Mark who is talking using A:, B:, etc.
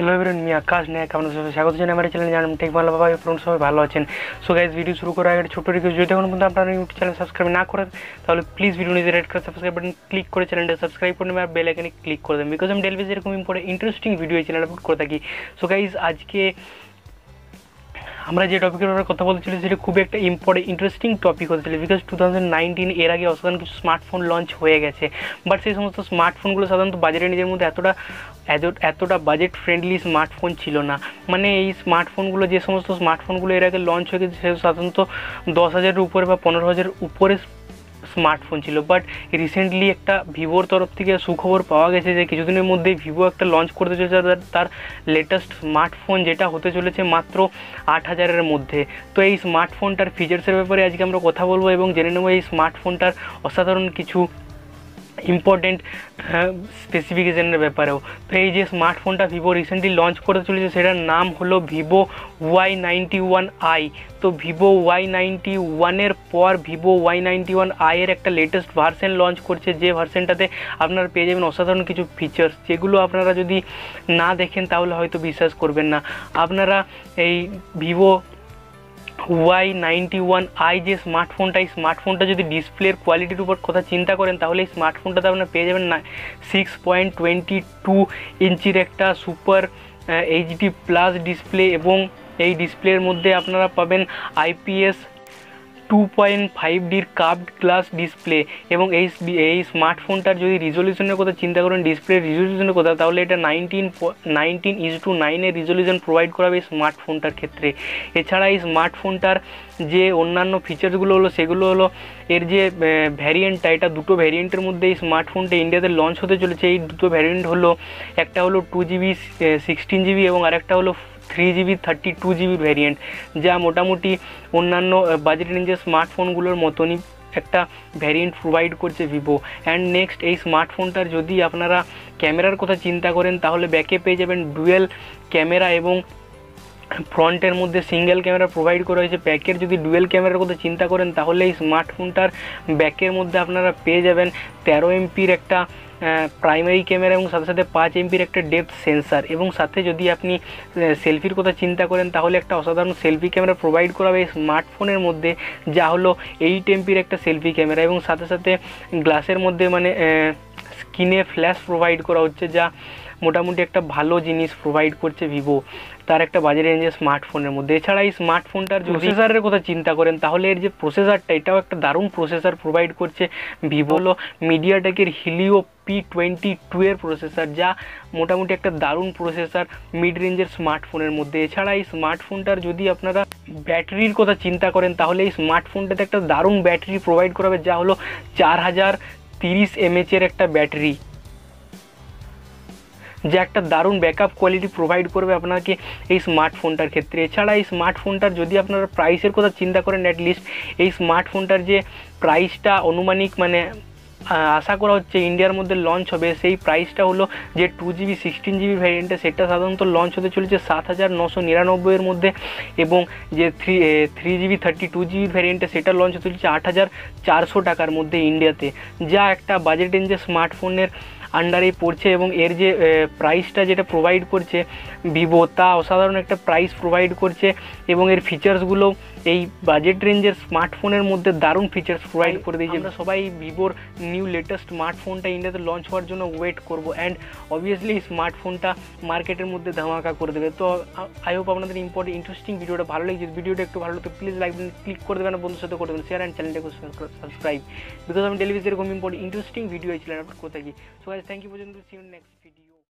A: Hello everyone আমি আকাশ নায়ক আপনাদের সবাই স্বাগত জানাই আমার চ্যানেল জানাম টেক ভালো বাবা ফ্রেন্ড সবাই ভালো আছেন সো গাইজ ভিডিও শুরু করার আগে ছোটো রিকোয়েস্ট যদি এখন পর্যন্ত আপনারা ইউটিউব চ্যানেল সাবস্ক্রাইব না করেন তাহলে প্লিজ ভিডিও নিজে রেড করে সাবস্ক্রাইব বাটন ক্লিক করে চ্যানেলটা সাবস্ক্রাইব করে নেবেন আর বেল আইকনে ক্লিক করে দেবেন বিকজ আমি ডেলিভারি এরকম ইম্পর্টেন্ট ইন্টারেস্টিং ভিডিও এই চ্যানেল আপলোড করে থাকি সো গাইজ আজকে আমরা যে টপিকের ব্যাপারে কথা বলছিলাম, সেটা খুব একটা ইম্পর্টেন্ট ইন্টারেস্টিং টপিক হচ্ছিল বিকজ টু থাউজেন্ড নাইনটিন এর আগে অসাধারণ কিছু স্মার্টফোন লঞ্চ হয়ে গেছে। বাট সেই সমস্ত স্মার্টফোনগুলো সাধারণত বাজারে নিজের মধ্যে এতটা, এত- এতটা বাজেট ফ্রেন্ডলি স্মার্টফোন ছিল না। মানে এই স্মার্টফোনগুলো যে সমস্ত স্মার্টফোনগুলো এর আগে লঞ্চ হয়ে গেছে সে সাধারণত দশ হাজারের উপরে বা পনেরো হাজারের উপরে স্মার্টফোন ছিল। বাট রিসেন্টলি একটা ভিভোর তরফ থেকে সুখবর পাওয়া গেছে যে, কিছুদিনের মধ্যেই ভিভো একটা লঞ্চ করতে চলেছে তার- লেটেস্ট স্মার্টফোন যেটা হতে চলেছে মাত্র আট হাজারের মধ্যে। তো এই স্মার্টফোনটার ফিচার্সের ব্যাপারে আজকে আমরা কথা বলব এবং জেনে নেব এই স্মার্টফোনটার অসাধারণ কিছু ইম্পর্টেন্ট স্পেসিফিকেশনের ব্যাপারেও। তো এই যে স্মার্টফোনটা ভিভো রিসেন্টলি লঞ্চ করতে চলেছে, সেটার নাম হলো Vivo Y ninety one I তো ভিভো ওয়াই নাইনটি ওয়ানের পর ভিভো ওয়াই নাইনটি ওয়ান আইয়ের একটা লেটেস্ট ভার্সন লঞ্চ করছে, যে ভার্সনটাতে আপনারা পেয়ে যাবেন অসাধারণ কিছু ফিচার্স যেগুলো আপনারা যদি না দেখেন, তাহলে হয়তো বিশ্বাস করবেন না। আপনারা এই Vivo Y ninety one I যে স্মার্টফোনটা এই স্মার্টফোনটা যদি ডিসপ্লের কোয়ালিটির উপর কথা চিন্তা করেন, তাহলে এই স্মার্টফোনটাতে আপনারা পেয়ে যাবেন না সিক্স পয়েন্ট টোয়েন্টি টু ইঞ্চির একটা সুপার এইচডি প্লাস ডিসপ্লে এবং এই ডিসপ্লের মধ্যে আপনারা পাবেন আইপিএস টু পয়েন্ট ফাইভ ডির কার্ভড গ্লাস ডিসপ্লে এবং এই এই স্মার্টফোনটার যদি রিজলিউশনের কথা চিন্তা করেন ডিসপ্লে রিজলিউশনের কথা, তাহলে এটা নাইনটিন নাইনটিন ইজ টু নাইনের রিজলিউশন প্রোভাইড করাবে এই স্মার্টফোনটার ক্ষেত্রে। এছাড়া এই স্মার্টফোনটার যে অন্যান্য ফিচার্সগুলো হলো, সেগুলো হলো এর যে ভ্যারিয়েন্টটা এটা দুটো ভ্যারিয়েন্টের মধ্যে এই স্মার্টফোনটা ইন্ডিয়াতে লঞ্চ হতে চলেছে। এই দুটো ভ্যারিয়েন্ট হলো, একটা হলো টু জিবি সিক্সটিন জিবি এবং আরেকটা হলো three GB thirty two GB variant যা মোটামুটি অন্যান্য বাজেট রেঞ্জের স্মার্টফোনগুলোর মতনই একটা ভ্যারিয়েন্ট প্রোভাইড করছে ভিভো অ্যান্ড নেক্সট এই স্মার্টফোনটার যদি আপনারা ক্যামেরার কথা চিন্তা করেন, তাহলে ব্যাকে পেয়ে যাবেন ডুয়েল ক্যামেরা এবং ফ্রন্টের মধ্যে সিঙ্গেল ক্যামেরা প্রোভাইড করা হয়েছে, ব্যাকের যদি ডুয়েল ক্যামেরার কথা চিন্তা করেন, তাহলে এই স্মার্টফোনটার ব্যাকের মধ্যে আপনারা পেয়ে যাবেন তেরো এমপির একটা প্রাইমারি ক্যামেরা এবং সাথে সাথে পাঁচ এমপির একটা ডেপথ সেন্সার এবং সাথে যদি আপনি সেলফির কথা চিন্তা করেন, তাহলে একটা অসাধারণ সেলফি ক্যামেরা প্রোভাইড করা হবে স্মার্টফোনের মধ্যে, যা হলো এইট এমপির একটা সেলফি ক্যামেরা এবং সাথে সাথে গ্লাসের মধ্যে মানে স্ক্রিনে ফ্ল্যাশ প্রোভাইড করা হচ্ছে, যা মোটামুটি একটা ভালো জিনিস প্রোভাইড করছে ভিভো তার একটা বাজে রেঞ্জের স্মার্টফোনের মধ্যে। এছাড়া এই স্মার্টফোনটার প্রসেসারের কথা চিন্তা করেন, তাহলে এর যে প্রসেসারটা এটাও একটা দারুণ প্রসেসার প্রোভাইড করছে ভিভো হলো মিডিয়াটেকের হিলিও পি টোয়েন্টি টু এর প্রসেসর যা মোটামুটি একটা দারুণ প্রসেসার মিড রেঞ্জের স্মার্টফোনের মধ্যে। এছাড়া এই স্মার্টফোনটার যদি আপনারা ব্যাটারির কথা চিন্তা করেন, তাহলে এই স্মার্টফোনটাতে একটা দারুণ ব্যাটারি প্রোভাইড করাবে, যা হলো চার হাজার তিরিশ এমএচের একটা ব্যাটারি। যে একটা দারুণ ব্যাকআপ কোয়ালিটি প্রোভাইড করবে আপনাকে এই স্মার্টফোনটার ক্ষেত্রে। এছাড়া এই স্মার্টফোনটার যদি আপনারা প্রাইসের কথা চিন্তা করেন অ্যাটলিস্ট এই স্মার্টফোনটার যে প্রাইসটা অনুমানিক মানে আশা করা হচ্ছে ইন্ডিয়ার মধ্যে লঞ্চ হবে, সেই প্রাইসটা হলো যে টু জিবি সিক্সটিন জিবি ভ্যারিয়েন্টে সেটা সাধারণত লঞ্চ হতে চলেছে সাত হাজার নশো নিরানব্বইয়ের মধ্যে এবং যে three three GB thirty two GB ভ্যারিয়েন্টে সেটা লঞ্চ হতে চলেছে আট হাজার চারশো টাকার মধ্যে ইন্ডিয়াতে যা একটা বাজেট রেঞ্জের স্মার্টফোনের আন্ডারেই পড়ছে এবং এর যে প্রাইসটা যেটা প্রোভাইড করছে ভিভো তা অসাধারণ একটা প্রাইস প্রোভাইড করছে এবং এর ফিচার্সগুলো এই বাজেট রেঞ্জের স্মার্টফোনের মধ্যে দারুণ ফিচার্স প্রোভাইড করে দিয়েছে। আমরা সবাই ভিভোর নিউ লেটেস্ট স্মার্টফোনটা ইন্ডিয়াতে লঞ্চ হওয়ার জন্য ওয়েট করব অ্যান্ড অবভিয়াসলি এই স্মার্টফোনটা মার্কেটের মধ্যে ধামাকা করে দেবে। তো আই হোপ আপনাদের ইম্পর্টেন্ট ইন্টারেস্টিং ভিডিওটা ভালো লেগেছে। ভিডিওটা একটু ভালো লাগতো প্লিজ লাইক ক্লিক করে দেবেন বন্ধুর সাথে করে দেবেন শেয়ার অ্যান্ড চ্যানেলটাকে সাবস্ক্রাইব বিকজ আমি টেলিভিশন এরকম ইম্পর্টেন্ট ইন্টারেস্টিং ভিডিও ছিলেন আপনার করে কি সো গাইজ থ্যাংক ইউ পর্যন্ত সি নেক্সট ভিডিও